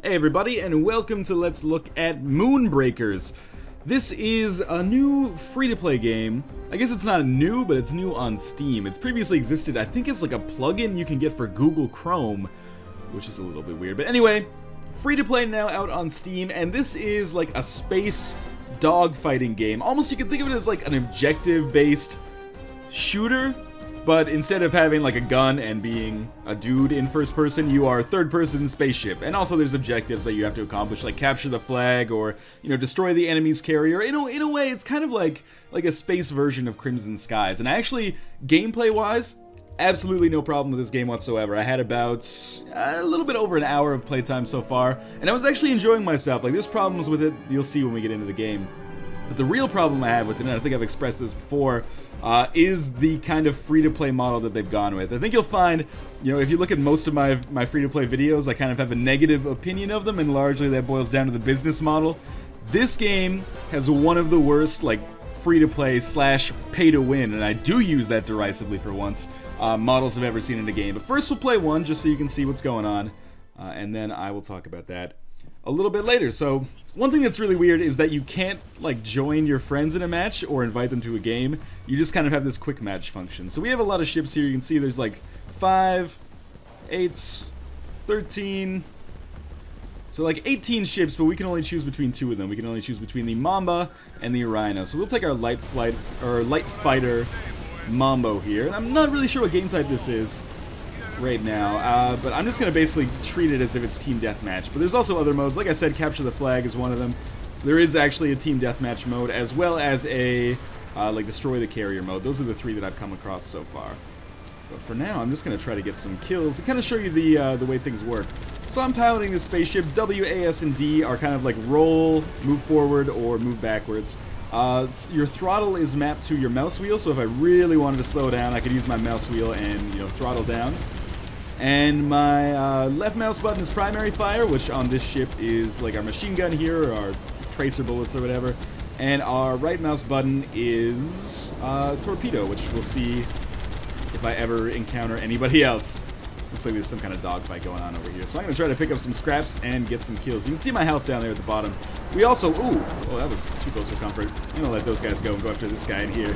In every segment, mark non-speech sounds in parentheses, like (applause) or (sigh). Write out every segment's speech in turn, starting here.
Hey everybody, and welcome to Let's Look at Moonbreakers. This is a new free-to-play game. I guess it's not new, but it's new on Steam. It's previously existed, I think it's like a plugin you can get for Google Chrome, which is a little bit weird. But anyway, free-to-play now out on Steam, and this is like a space dogfighting game. Almost you can think of it as like an objective-based shooter, but instead of having like a gun and being a dude in first person, you are third person spaceship. And also there's objectives that you have to accomplish, like capture the flag or, you know, destroy the enemy's carrier. In a, in a way, it's kind of like like a space version of Crimson Skies. And actually, gameplay wise, absolutely no problem with this game whatsoever. I had about uh, a little bit over an hour of playtime so far, and I was actually enjoying myself. Like, there's problems with it, you'll see when we get into the game. But the real problem I have with it, and I think I've expressed this before, uh, is the kind of free-to-play model that they've gone with. I think you'll find, you know, if you look at most of my, my free-to-play videos, I kind of have a negative opinion of them, and largely that boils down to the business model. This game has one of the worst, like, free-to-play slash pay-to-win, and I do use that derisively for once, uh, models I've ever seen in a game. But first we'll play one, just so you can see what's going on, uh, and then I will talk about that a little bit later. So one thing that's really weird is that you can't like join your friends in a match or invite them to a game. You just kind of have this quick match function. So we have a lot of ships here. You can see there's like 5, 8, 13, so like 18 ships, but we can only choose between two of them. We can only choose between the Mamba and the Rhino. So we'll take our light flight or light fighter Mamba here. And I'm not really sure what game type this is right now, uh, but I'm just going to basically treat it as if it's team deathmatch. But there's also other modes. Like I said, capture the flag is one of them. There is actually a team deathmatch mode, as well as a uh, like destroy the carrier mode. Those are the three that I've come across so far. But for now, I'm just going to try to get some kills and kind of show you the uh, the way things work. So I'm piloting this spaceship. W, A, S, and D are kind of like roll, move forward, or move backwards. Uh, your throttle is mapped to your mouse wheel, so if I really wanted to slow down, I could use my mouse wheel and you know throttle down. And my uh, left mouse button is primary fire, which on this ship is like our machine gun here, or our tracer bullets or whatever. And our right mouse button is uh, torpedo, which we'll see if I ever encounter anybody (laughs) else. Looks like there's some kind of dogfight going on over here. So I'm going to try to pick up some scraps and get some kills. You can see my health down there at the bottom. We also... Ooh! Oh, that was too close for comfort. I'm going to let those guys go and go after this guy in here.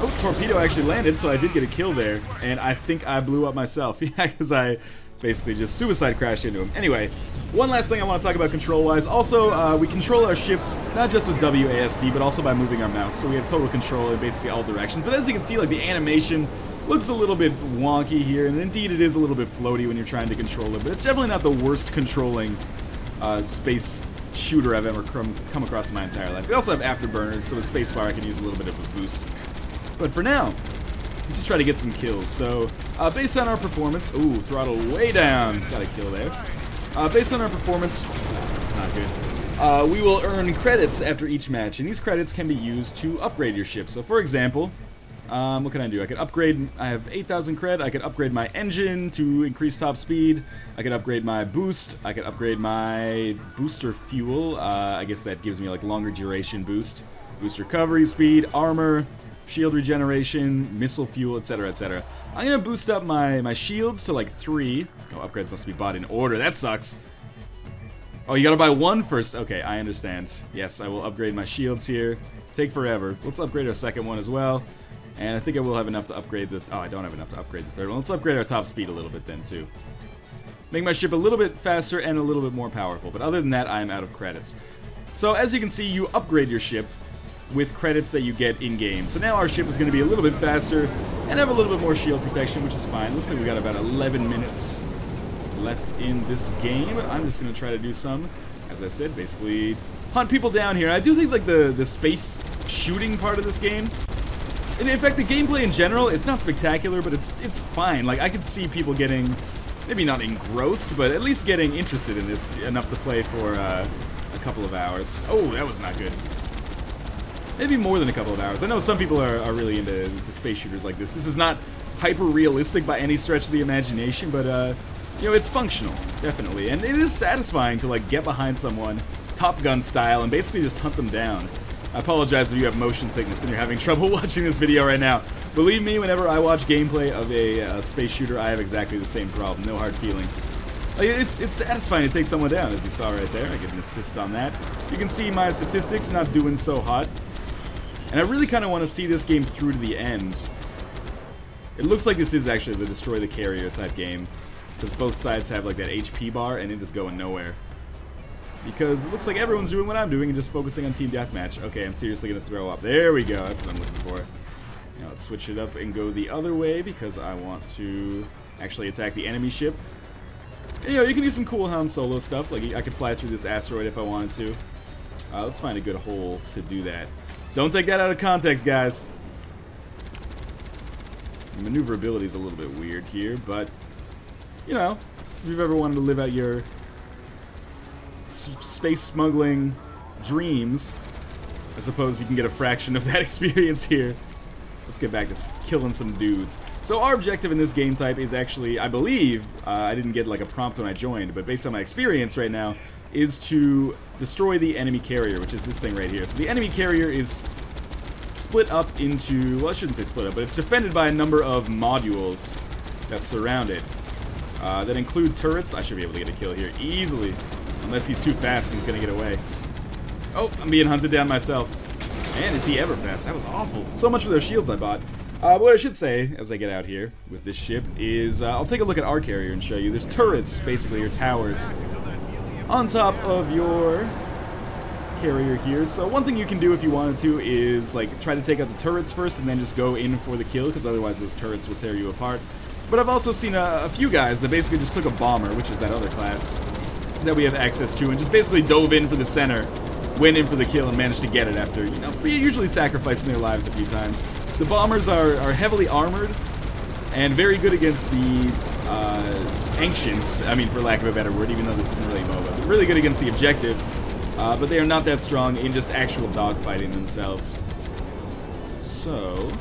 Oh, torpedo actually landed, so I did get a kill there. And I think I blew up myself. (laughs) Yeah, because I basically just suicide crashed into him. Anyway, one last thing I want to talk about control-wise. Also, uh, we control our ship not just with WASD, but also by moving our mouse. So we have total control in basically all directions. But as you can see, like the animation looks a little bit wonky here, and indeed it is a little bit floaty when you're trying to control it. But it's definitely not the worst controlling uh, space shooter I've ever come, come across in my entire life. We also have afterburners, so with spacebar I can use a little bit of a boost. But for now, let's just try to get some kills. So, uh, based on our performance, ooh, throttle way down, got a kill there. Uh, based on our performance, it's not good. Uh, we will earn credits after each match, and these credits can be used to upgrade your ship. So, for example, um, what can I do? I could upgrade, I have 8,000 cred, I could upgrade my engine to increase top speed, I could upgrade my boost, I could upgrade my booster fuel, uh, I guess that gives me like longer duration boost, boost recovery speed, armor, shield regeneration, missile fuel, etc, etc. I'm gonna boost up my, my shields to like 3. Oh, upgrades must be bought in order, that sucks. Oh, you gotta buy one first. Okay, I understand. Yes, I will upgrade my shields here. Take forever. Let's upgrade our second one as well. And I think I will have enough to upgrade the... Oh, I don't have enough to upgrade the third one. Let's upgrade our top speed a little bit then, too. Make my ship a little bit faster and a little bit more powerful. But other than that, I am out of credits. So, as you can see, you upgrade your ship with credits that you get in-game. So now our ship is going to be a little bit faster and have a little bit more shield protection, which is fine. Looks like we got about 11 minutes left in this game. I'm just going to try to do some, as I said, basically hunt people down here. I do think, like, the, the space shooting part of this game and in fact, the gameplay in general, it's not spectacular, but it's it's fine. Like, I could see people getting, maybe not engrossed, but at least getting interested in this enough to play for uh, a couple of hours. Oh, that was not good. Maybe more than a couple of hours. I know some people are, are really into, into space shooters like this. This is not hyper-realistic by any stretch of the imagination, but, uh, you know, it's functional, definitely. And it is satisfying to, like, get behind someone, Top Gun style, and basically just hunt them down. I apologize if you have motion sickness and you're having (laughs) trouble watching this video right now. Believe me, whenever I watch gameplay of a uh, space shooter, I have exactly the same problem. No hard feelings. Like, it's, it's satisfying to take someone down, as you saw right there. I get an assist on that. You can see my statistics not doing so hot. And I really kind of want to see this game through to the end. It looks like this is actually the Destroy the Carrier type game. Because both sides have like that HP bar and it is going nowhere. Because it looks like everyone's doing what I'm doing and just focusing on Team Deathmatch. Okay, I'm seriously going to throw up. There we go. That's what I'm looking for. Now let's switch it up and go the other way because I want to actually attack the enemy ship. And, you know, you can do some cool Han Solo stuff. Like, I could fly through this asteroid if I wanted to. Uh, let's find a good hole to do that. Don't take that out of context, guys. Maneuverability is a little bit weird here, but, you know, if you've ever wanted to live out your space smuggling dreams, I suppose you can get a fraction of (laughs) that experience here. Let's get back to killing some dudes. So our objective in this game type is actually, I believe, uh, I didn't get like a prompt when I joined, but based on my experience right now, is to destroy the enemy carrier, which is this thing right here. So the enemy carrier is split up into, well I shouldn't say split up, but it's defended by a number of modules that surround it. Uh, that include turrets. I should be able to get a kill here easily. Unless he's too fast and he's going to get away. Oh, I'm being hunted down myself. Man, is he ever fast. That was awful. So much for those shields I bought. Uh, what I should say, as I get out here with this ship, is uh, I'll take a look at our carrier and show you. There's turrets, basically, your towers, on top of your carrier here. So one thing you can do if you wanted to is like try to take out the turrets first and then just go in for the kill because otherwise those turrets will tear you apart. But I've also seen a, a, few guys that basically just took a bomber, which is that other class that we have access to, and just basically dove in for the center, went in for the kill, and managed to get it after, you know, usually sacrificing their lives a few times. The bombers are, are heavily armored and very good against the uh, ancients, I mean, for lack of a better word, even though this isn't really MOBA, really good against the objective. Uh, but they are not that strong in just actual dogfighting themselves. So,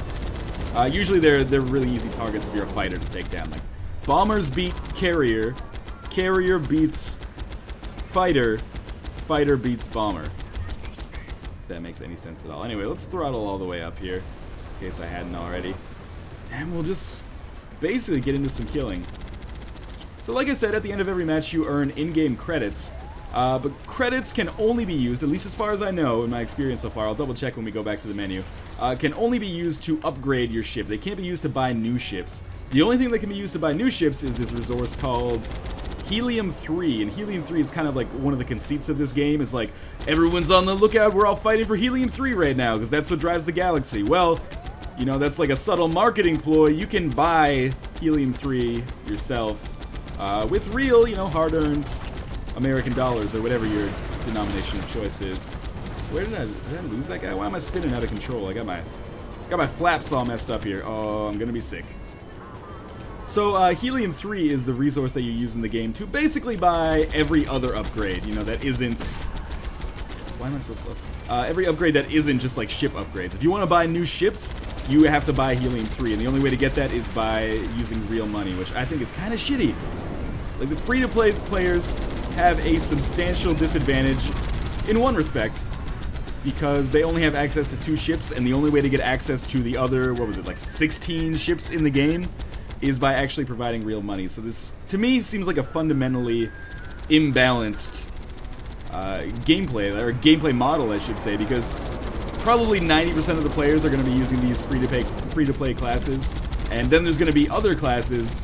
uh, usually they're they're really easy targets if you're a fighter to take down. Like bombers beat carrier, carrier beats fighter, fighter beats bomber. If that makes any sense at all. Anyway, let's throttle all the way up here, in case I hadn't already, and we'll just basically get into some killing. So like I said, at the end of every match you earn in-game credits, uh, but credits can only be used, at least as far as I know in my experience so far, I'll double check when we go back to the menu, uh, can only be used to upgrade your ship. They can't be used to buy new ships. The only thing that can be used to buy new ships is this resource called Helium-3, and Helium-3 is kind of like one of the conceits of this game, is like, everyone's on the lookout, we're all fighting for Helium-3 right now, because that's what drives the galaxy. Well, you know, that's like a subtle marketing ploy. You can buy Helium-3 yourself uh, with real, you know, hard-earned American dollars or whatever your denomination of choice is. Where did I, did I lose that guy? Why am I spinning out of control? I got my got my flaps all messed up here. Oh, I'm gonna be sick. So uh, Helium-3 is the resource that you use in the game to basically buy every other upgrade, you know, that isn't... Why am I so slow? Uh, every upgrade that isn't just like ship upgrades. If you want to buy new ships, you have to buy Helium-3, and the only way to get that is by using real money, which I think is kind of shitty. Like, the free-to-play players have a substantial disadvantage in one respect because they only have access to two ships and the only way to get access to the other, what was it, like 16 ships in the game is by actually providing real money. So this, to me, seems like a fundamentally imbalanced uh, gameplay, or gameplay model, I should say, because probably 90% of the players are going to be using these free-to-play free-to-play classes, and then there's going to be other classes,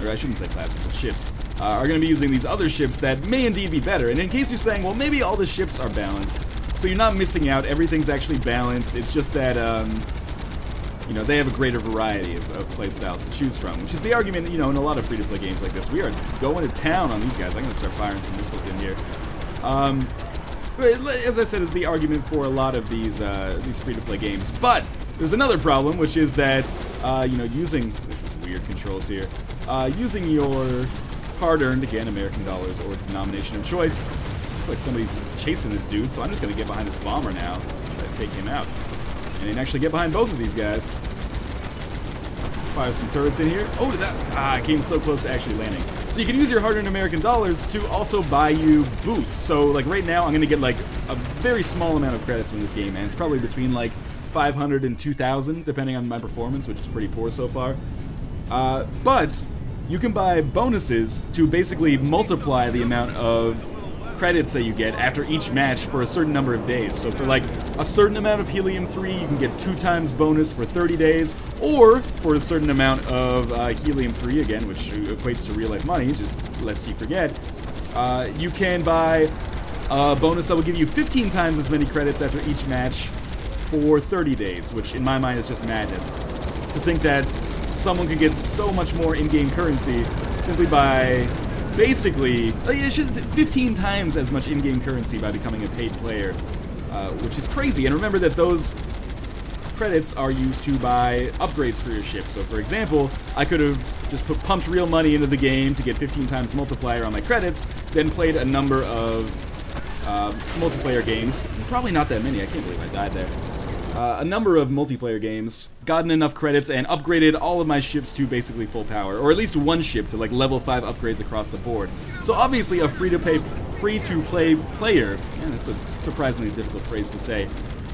or I shouldn't say classes, but ships, uh, are going to be using these other ships that may indeed be better. And in case you're saying, well, maybe all the ships are balanced, so you're not missing out. Everything's actually balanced. It's just that, um, you know, they have a greater variety of, of play styles to choose from, which is the argument, you know, in a lot of free-to-play games like this. We are going to town on these guys. I'm going to start firing some missiles in here. Um, as I said, is the argument for a lot of these uh, these free-to-play games. But there's another problem, which is that, uh, you know, using this is weird controls here. Uh, using your hard-earned, again, American dollars or denomination of choice. Looks like somebody's chasing this dude, so I'm just going to get behind this bomber now, try to take him out. And then actually get behind both of these guys. Fire some turrets in here. Oh, did that? Ah, I came so close to actually landing. So you can use your hard-earned American dollars to also buy you boosts. So, like, right now, I'm going to get, like, a very small amount of credits when this game ends. Probably between, like, 500 and 2,000, depending on my performance, which is pretty poor so far. Uh, but you can buy bonuses to basically multiply the amount of credits that you get after each match for a certain number of days. So for like a certain amount of helium-3, you can get two times bonus for 30 days, or for a certain amount of uh, helium-3, again, which equates to real-life money, just lest you forget, uh, you can buy a bonus that will give you 15 times as many credits after each match for 30 days, which in my mind is just madness. To think that someone could get so much more in-game currency simply by basically, I should say 15 times as much in-game currency by becoming a paid player, uh, which is crazy. And remember that those credits are used to buy upgrades for your ship. So for example, I could have just put, pumped real money into the game to get 15 times multiplier on my credits, then played a number of uh, multiplayer games. Probably not that many, I can't believe I died there uh, a number of multiplayer games, gotten enough credits, and upgraded all of my ships to basically full power, or at least one ship to like level 5 upgrades across the board. So obviously a free-to-play free-to-play player, and that's a surprisingly difficult phrase to say,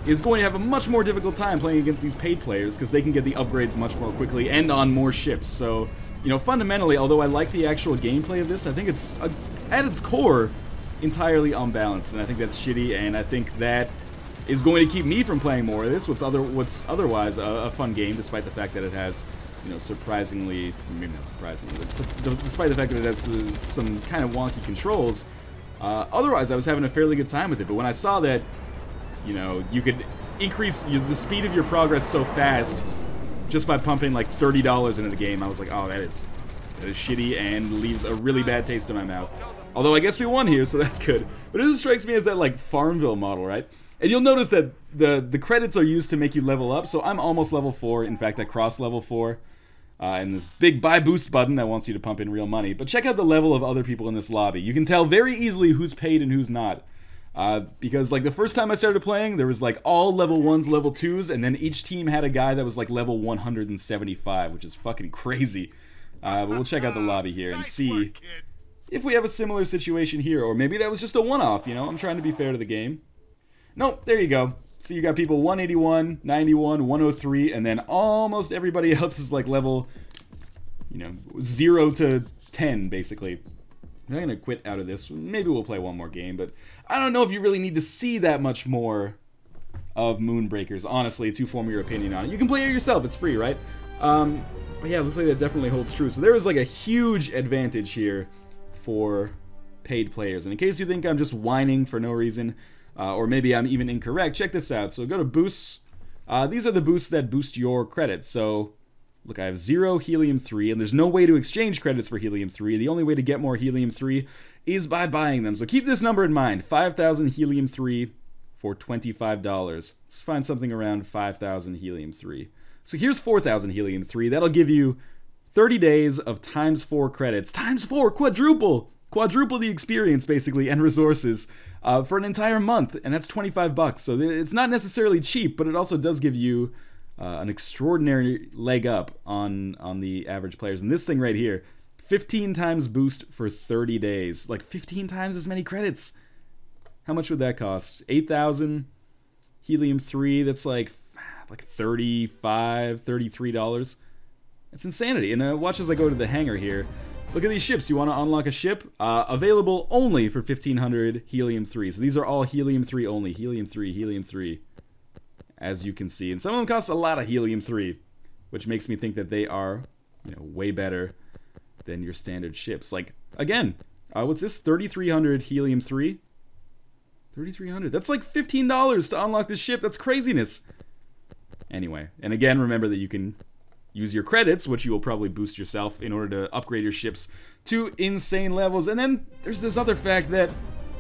is going to have a much more difficult time playing against these paid players because they can get the upgrades much more quickly and on more ships. So, you know, fundamentally, although I like the actual gameplay of this, I think it's, uh, at its core, entirely unbalanced, and I think that's shitty, and I think that is going to keep me from playing more of this. What's other what's otherwise a, a fun game, despite the fact that it has, you know, surprisingly maybe not surprisingly, but despite the fact that it has uh, some kind of wonky controls. Uh, otherwise, I was having a fairly good time with it. But when I saw that, you know, you could increase the speed of your progress so fast just by pumping like thirty dollars into the game, I was like, oh, that is that is shitty and leaves a really bad taste in my mouth. Although I guess we won here, so (laughs) that's good. But it just strikes me as that like Farmville model, right? And you'll notice that the the credits are used to make you level up. So I'm almost level four. In fact, I crossed level four. Uh, and this big buy boost button that wants you to pump in real money. But check out the level of other people in this lobby. You can tell very easily who's paid and who's not. Uh, because like the first time I started playing, there was like all level ones, level twos, and then each team had a guy that was like level 175, which is fucking crazy. Uh, but we'll check out the lobby here and see if we have a similar situation here, or maybe that was just a one-off. You know, I'm trying to be fair to the game. Nope, there you go. So you got people 181, 91, 103, and then almost everybody (laughs) else is like level, you know, 0 to 10, basically. I'm not going to quit out of this. Maybe we'll play one more game, but I don't know if you really need to see that much more of Moonbreakers, honestly, to form your opinion on it. You can play it yourself, it's free, right? Um, but yeah, looks like that definitely holds true. So there is like a huge advantage here for paid players. And in case you think I'm just whining for no reason, uh, or maybe I'm even incorrect, check this out. So go to boosts. Uh, these are the boosts that boost your credits. So look, I have zero helium-3, and there's no way to exchange credits for helium-3. The only way to get more helium-3 is by buying them. So keep this number in mind, 5,000 helium-3 for $25. Let's find something around 5,000 helium-3. So here's 4,000 helium-3. That'll give you 30 days of times 4 credits. Times 4, quadruple! Quadruple the experience, basically, and resources uh, for an entire month, and that's 25 bucks. So it's not necessarily cheap, but it also does give you uh, an extraordinary leg up on on the average players. And this thing right here, 15 times boost for 30 days, like 15 times as many credits. How much would that cost? 8,000 helium 3, that's like like 35 $33. It's insanity. And uh, watch as I go to the hangar here. Look at these ships. You want to unlock a ship? Uh, available only for 1500 helium-3. So these are all helium-3 only. Helium-3, helium-3. As you can see. And some of them cost a lot of helium-3. Which makes me think that they are, you know, way better than your standard ships. Like, again, uh, what's this? 3300 helium-3? 3300 That's like $15 to unlock this ship. That's craziness. Anyway, and again, remember that you can use your credits, which you will probably boost yourself in order to upgrade your ships to insane levels. And then there's this other fact that,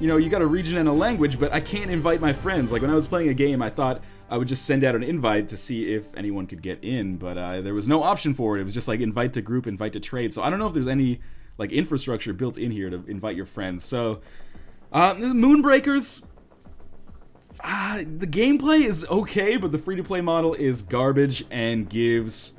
you know, you got a region and a language, but I can't invite my friends. Like when I was playing a game, I thought I would just send out an invite to see if anyone could get in, but uh, there was no option for it. It was just like invite to group, invite to trade. So I don't know if there's any like infrastructure built in here to invite your friends. So uh, Moonbreakers. Uh, the gameplay is okay, but the free-to-play model is garbage and gives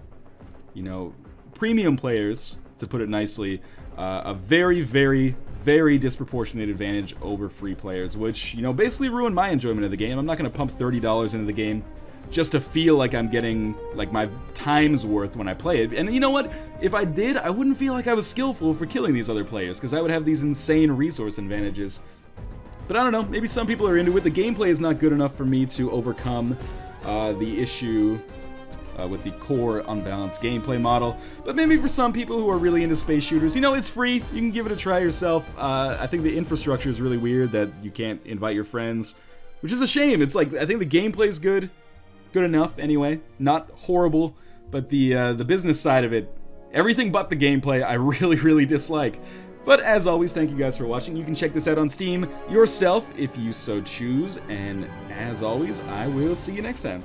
you know, premium players, to put it nicely, uh, a very, very, very disproportionate advantage over free players, which, you know, basically ruined my enjoyment of the game. I'm not going to pump $30 into the game just to feel like I'm getting like my time's worth when I play it. And you know what? If I did, I wouldn't feel like I was skillful for killing these other players because I would have these insane resource advantages. But I don't know, maybe some people are into it. The gameplay is not good enough for me to overcome uh, the issue uh, with the core unbalanced gameplay model. But maybe for some people who are really into space shooters, you know, it's free. You can give it a try yourself. Uh, I think the infrastructure is really weird that you can't invite your friends, which is a shame. It's like, I think the gameplay is good. Good enough, anyway. Not horrible, but the, uh, the business side of it, everything but the gameplay, I (laughs) really, really dislike. But as always, thank you guys for watching. You can check this out on Steam yourself if you so choose. And as always, I will see you next time.